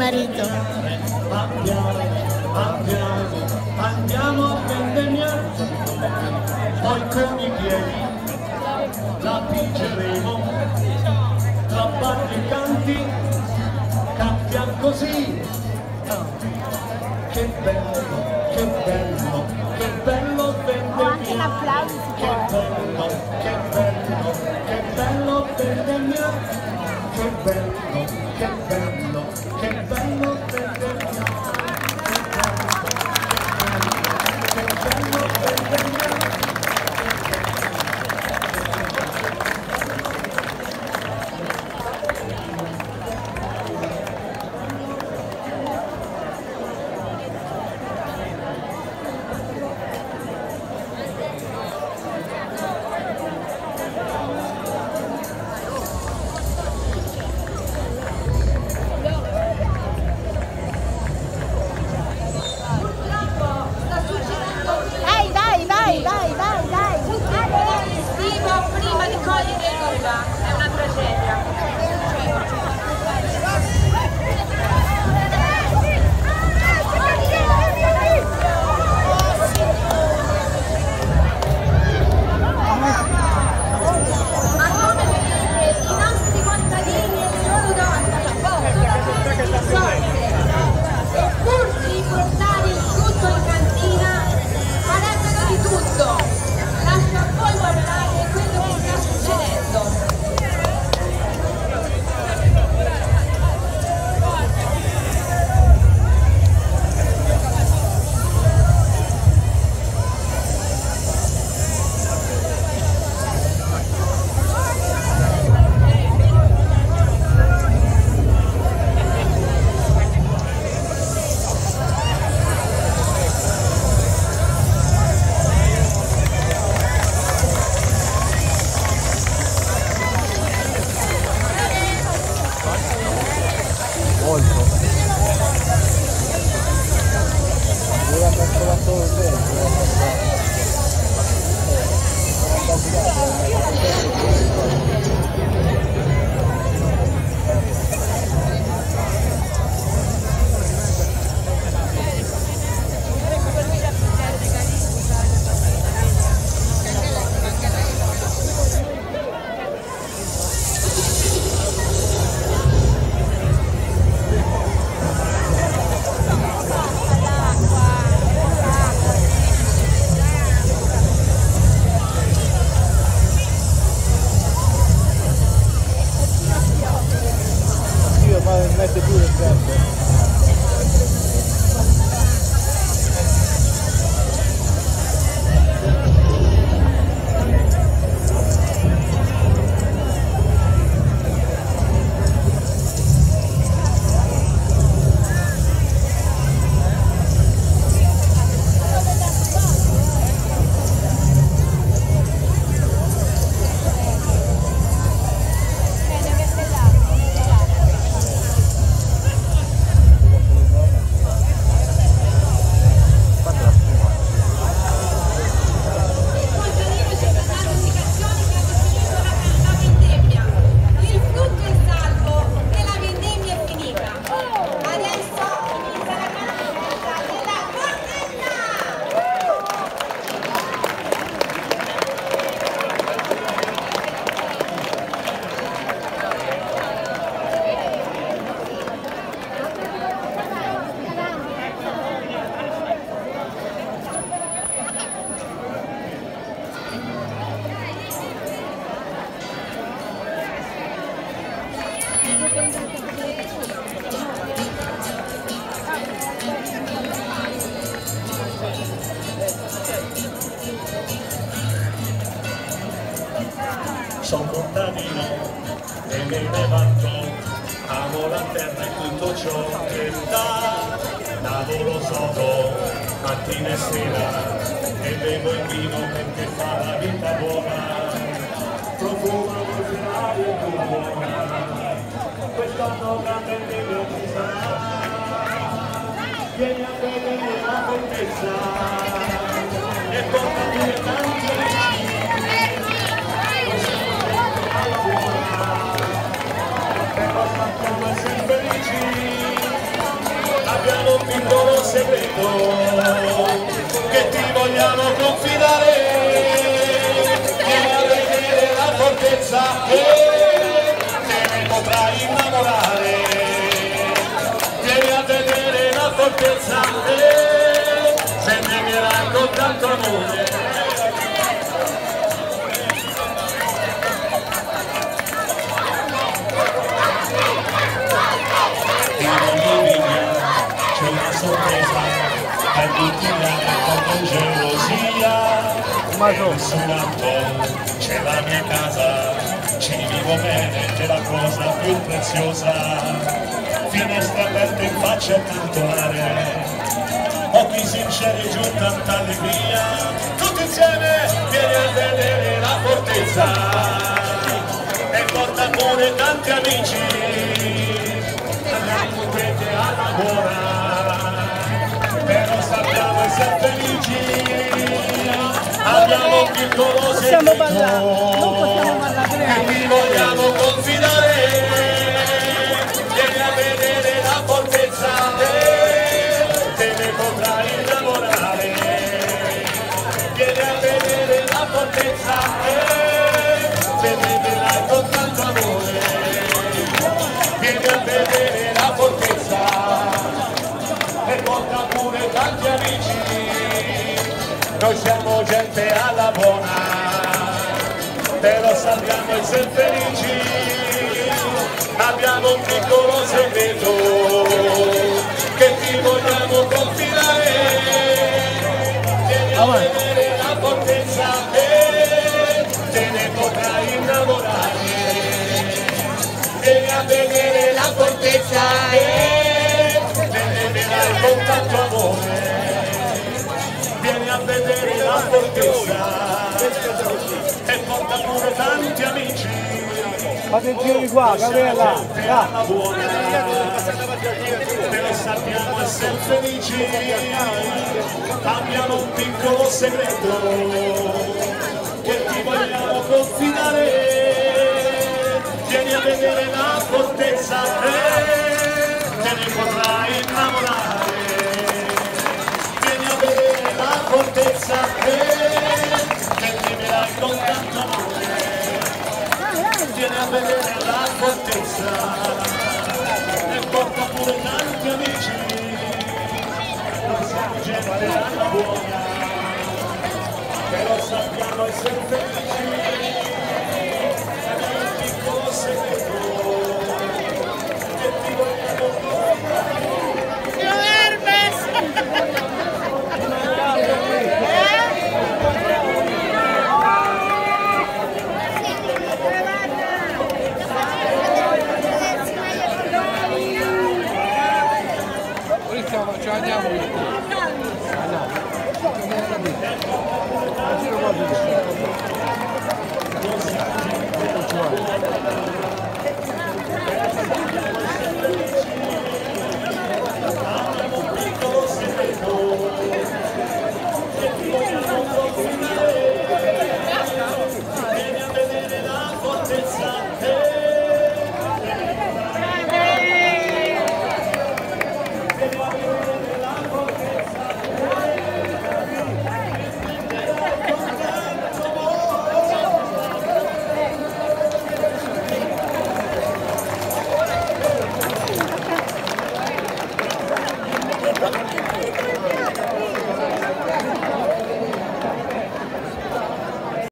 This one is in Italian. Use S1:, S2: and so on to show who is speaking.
S1: marito.
S2: Andiamo, andiamo, andiamo a vendemmiare, poi con i piedi la pingeremo, tra balli e canti, cambiamo così. Che bello, che bello, che bello vendemmiare. che bello,
S3: e
S2: me ne vanto, amo la terra e tutto ciò che dà. Lavoro sodo mattina e sera e bevo il vino perché fa la vita buona. Profuma l'aria e più buona, quest'anno grande Dio ci sarà. Vieni a vedere la bellezza vedere la fortezza e se ne vierai con tanto amore. c'è una sorpresa per tutti con gelosia nessun altro c'è la mia casa ci vivo bene che è la cosa più preziosa finestre aperte in faccia e tanto mare occhi sinceri giù tanta allegria tutti insieme vieni a vedere la fortezza. E porta pure tanti amici. Andiamo tutti alla buona però sappiamo essere felici. Abbiamo un piccolo segreto. e ti vogliamo confidare noi siamo gente alla buona però sappiamo essere felici. Abbiamo un piccolo segreto che ti vogliamo confidare. Vieni a vedere la fortezza e te ne potrai innamorare. Vieni a vedere la fortezza fortezza e porta pure tanti amici
S4: Fate il giro di qua, Gabriella! là.
S2: buona però sappiamo essere felici abbiamo un piccolo segreto che ti vogliamo confidare fortezza e porta pure tanti amici. Noi siamo gente alla buona però sappiamo essere felici
S4: Noi stiamo, ci andiamo lì. Andiamo. Giro qua di